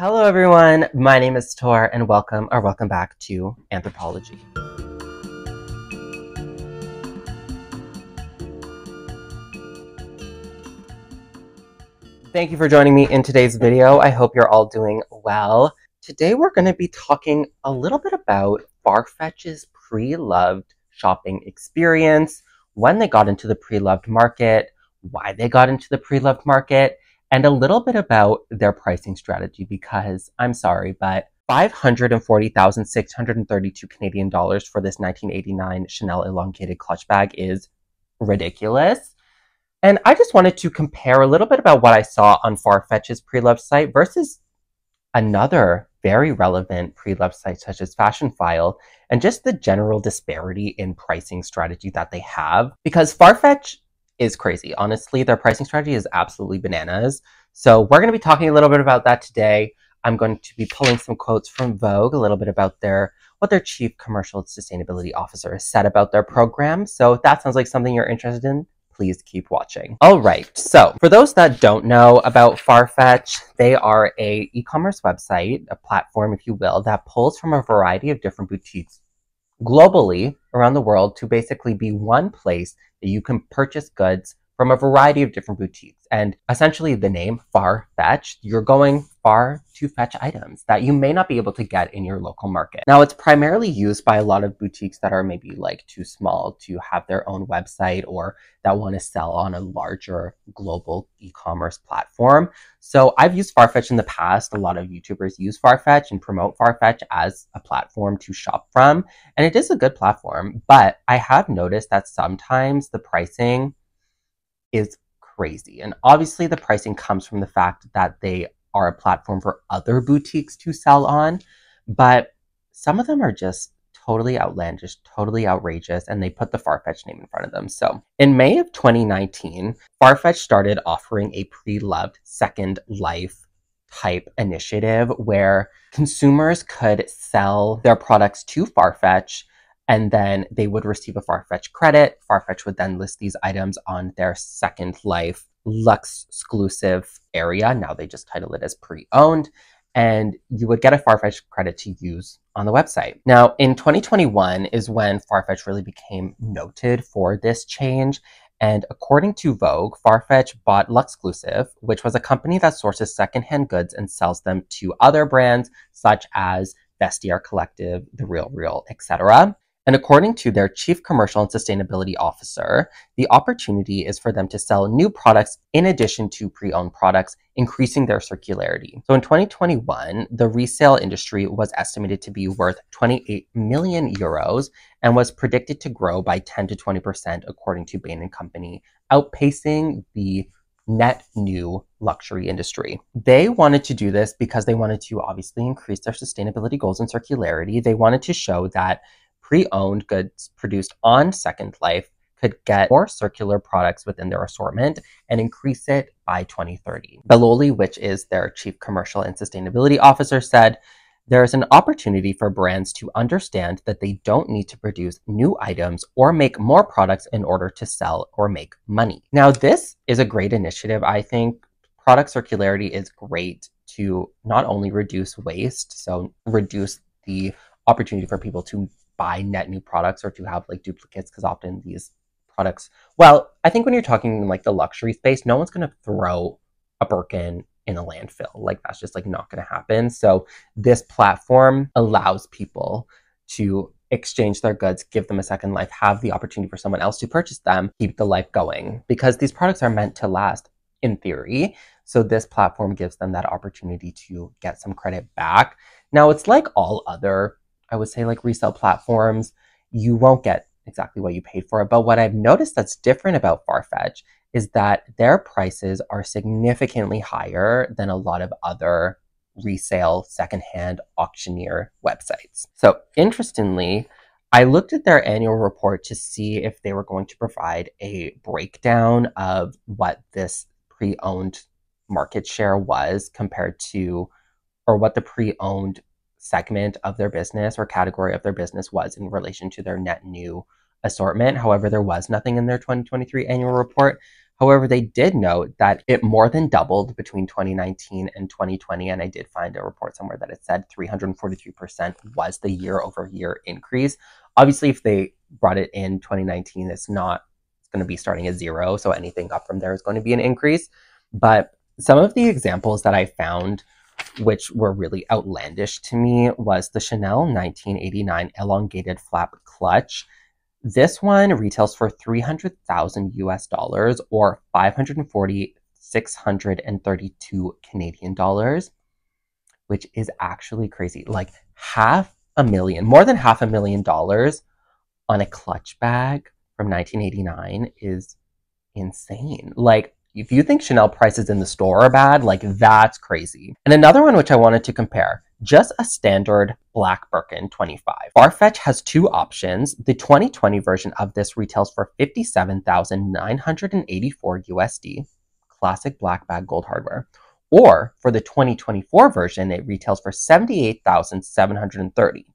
Hello, everyone. My name is Thor, and welcome or welcome back to Anthorpology. Thank you for joining me in today's video. I hope you're all doing well. Today, we're going to be talking a little bit about Farfetch's pre-loved shopping experience, when they got into the pre-loved market, why they got into the pre-loved market, and a little bit about their pricing strategy because I'm sorry, but 540,632 Canadian dollars for this 1989 Chanel elongated clutch bag is ridiculous. And I just wanted to compare a little bit about what I saw on Farfetch's pre-loved site versus another very relevant pre-loved site such as Fashionphile and just the general disparity in pricing strategy that they have because Farfetch is crazy. Honestly, their pricing strategy is absolutely bananas. So we're going to be talking a little bit about that today. I'm going to be pulling some quotes from Vogue, a little bit about their what their chief commercial sustainability officer has said about their program. So if that sounds like something you're interested in, please keep watching. All right. So for those that don't know about Farfetch, they are a e-commerce website, a platform, if you will, that pulls from a variety of different boutiques globally around the world to basically be one place you can purchase goods from a variety of different boutiques. And essentially, the name Far Fetch, you're going far to fetch items that you may not be able to get in your local market. Now, it's primarily used by a lot of boutiques that are maybe like too small to have their own website or that want to sell on a larger global e commerce platform. So, I've used Farfetch in the past. A lot of YouTubers use Farfetch and promote Farfetch as a platform to shop from. And it is a good platform, but I have noticed that sometimes the pricing is crazy. And obviously, the pricing comes from the fact that they are a platform for other boutiques to sell on, but some of them are just totally outlandish, totally outrageous, and they put the Farfetch name in front of them. So, in May of 2019, Farfetch started offering a pre loved Second Life type initiative where consumers could sell their products to Farfetch and then they would receive a Farfetch credit. Farfetch would then list these items on their Second Life Lux exclusive area. Now they just title it as pre-owned and you would get a Farfetch credit to use on the website. Now, in 2021 is when Farfetch really became noted for this change. And according to Vogue, Farfetch bought Luxclusif, which was a company that sources secondhand goods and sells them to other brands such as Vestiaire Collective, The Real Real, etc. And according to their chief commercial and sustainability officer, the opportunity is for them to sell new products in addition to pre owned products, increasing their circularity. So in 2021, the resale industry was estimated to be worth 28 million euros and was predicted to grow by 10 to 20%, according to Bain and Company, outpacing the net new luxury industry. They wanted to do this because they wanted to obviously increase their sustainability goals and circularity. They wanted to show that pre-owned goods produced on Second Life could get more circular products within their assortment and increase it by 2030. Belloli, which is their chief commercial and sustainability officer, said, there is an opportunity for brands to understand that they don't need to produce new items or make more products in order to sell or make money. Now, this is a great initiative. I think product circularity is great to not only reduce waste, so reduce the opportunity for people to buy net new products or to have like duplicates because often these products well i think when you're talking in like the luxury space no one's going to throw a birkin in a landfill. Like that's just like not going to happen. So this platform allows people to exchange their goods give them a second life have the opportunity for someone else to purchase them keep the life going. Because these products are meant to last in theory. So this platform gives them that opportunity to get some credit back. Now it's like all other I would say like resale platforms, you won't get exactly what you paid for it. But what I've noticed that's different about Farfetch is that their prices are significantly higher than a lot of other resale secondhand auctioneer websites. So interestingly, I looked at their annual report to see if they were going to provide a breakdown of what this pre-owned market share was compared to or what the pre-owned segment of their business or category of their business was in relation to their net new assortment. However, there was nothing in their 2023 annual report. However, they did note that it more than doubled between 2019 and 2020. And I did find a report somewhere that it said 343% was the year over year increase. Obviously, if they brought it in 2019, it's not it's going to be starting at zero. So anything up from there is going to be an increase. But some of the examples that I found which were really outlandish to me was the Chanel 1989 elongated flap clutch. This one retails for 300,000 US dollars or 540,632 Canadian dollars, which is actually crazy. Like half a million, more than half a million dollars on a clutch bag from 1989 is insane. Like if you think Chanel prices in the store are bad, like that's crazy. And another one which I wanted to compare, just a standard black Birkin 25. Farfetch has two options. The 2020 version of this retails for 57,984 USD, classic black bag gold hardware. Or for the 2024 version, it retails for 78,730.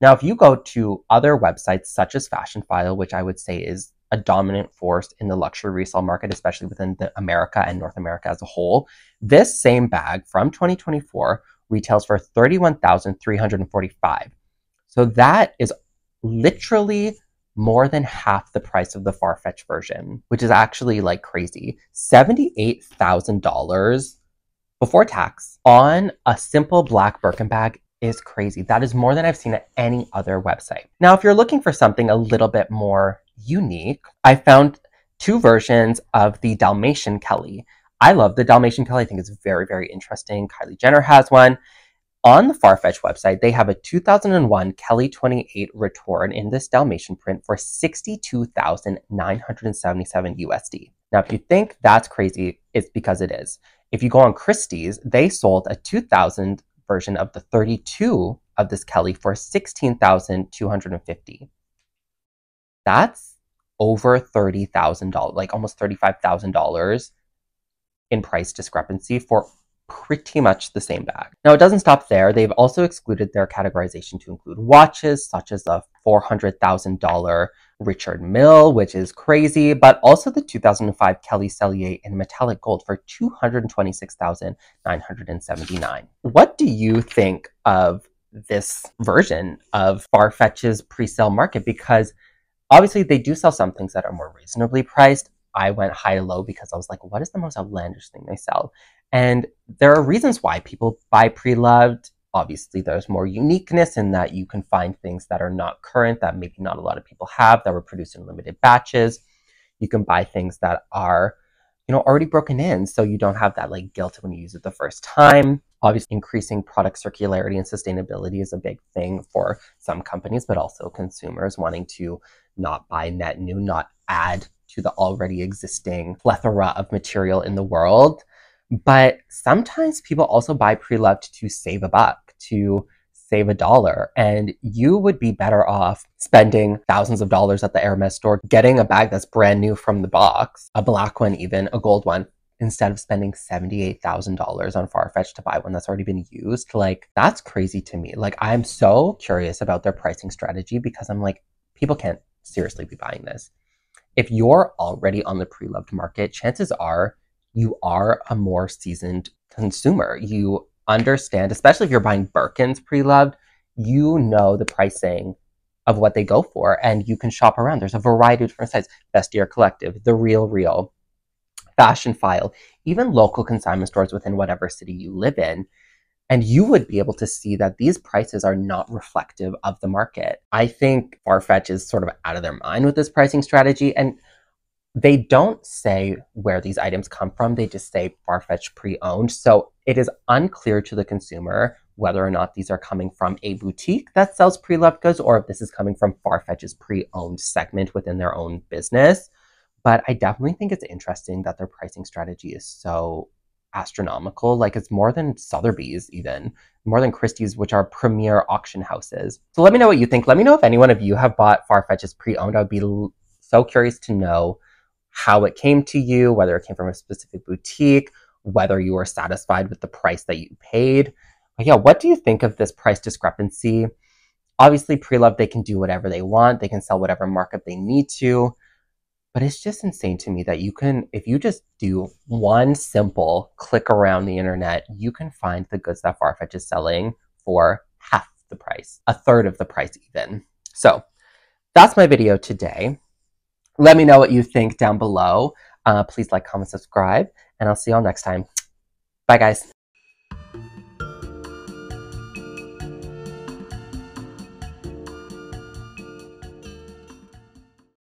Now, if you go to other websites such as Fashionphile, which I would say is a dominant force in the luxury resale market, especially within the America and North America as a whole. This same bag from 2024 retails for 31,345. So that is literally more than half the price of the Farfetch version, which is actually like crazy. $78,000 before tax on a simple black Birkin bag is crazy. That is more than I've seen at any other website. Now, if you're looking for something a little bit more unique. I found two versions of the Dalmatian Kelly. I love the Dalmatian Kelly. I think it's very, very interesting. Kylie Jenner has one. On the Farfetch website, they have a 2001 Kelly 28 retourne in this Dalmatian print for 62,977 USD. Now, if you think that's crazy, it's because it is. If you go on Christie's, they sold a 2000 version of the 32 of this Kelly for 16,250 that's over $30,000, like almost $35,000 in price discrepancy for pretty much the same bag. Now, it doesn't stop there. They've also excluded their categorization to include watches, such as a $400,000 Richard Mille, which is crazy, but also the 2005 Kelly Sellier in metallic gold for 226,979. What do you think of this version of Farfetch's pre-sale market? Because Obviously, they do sell some things that are more reasonably priced. I went high low because I was like, what is the most outlandish thing they sell? And there are reasons why people buy pre loved. Obviously, there's more uniqueness in that you can find things that are not current, that maybe not a lot of people have, that were produced in limited batches. You can buy things that are, you know, already broken in, so you don't have that like guilt when you use it the first time. Obviously, increasing product circularity and sustainability is a big thing for some companies, but also consumers wanting to not buy net new, not add to the already existing plethora of material in the world. But sometimes people also buy pre loved to save a buck, to save a dollar. And you would be better off spending thousands of dollars at the Hermes store, getting a bag that's brand new from the box, a black one, even a gold one, instead of spending $78,000 on Farfetch to buy one that's already been used. Like, that's crazy to me. Like, I'm so curious about their pricing strategy because I'm like, people can't seriously be buying this. If you're already on the pre loved market, chances are you are a more seasoned consumer. You understand, especially if you're buying Birkins pre loved, you know the pricing of what they go for and you can shop around. There's a variety of different sites Vestiaire Collective, The Real Real, Fashionphile, even local consignment stores within whatever city you live in. And you would be able to see that these prices are not reflective of the market. I think Farfetch is sort of out of their mind with this pricing strategy. And they don't say where these items come from, they just say Farfetch pre owned. So it is unclear to the consumer whether or not these are coming from a boutique that sells pre loved goods or if this is coming from Farfetch's pre owned segment within their own business. But I definitely think it's interesting that their pricing strategy is so astronomical. Like it's more than Sotheby's, even more than Christie's, which are premier auction houses. So let me know what you think. Let me know if any one of you have bought Farfetch's pre-owned. I'd be l- so curious to know how it came to you, whether it came from a specific boutique, whether you were satisfied with the price that you paid. But yeah, what do you think of this price discrepancy? Obviously, pre-love they can do whatever they want. They can sell whatever markup they need to. But it's just insane to me that you can, if you just do one simple click around the internet, you can find the goods that Farfetch is selling for half the price, a third of the price even. So that's my video today. Let me know what you think down below. Uh, please like, comment, subscribe, and I'll see you all next time. Bye, guys.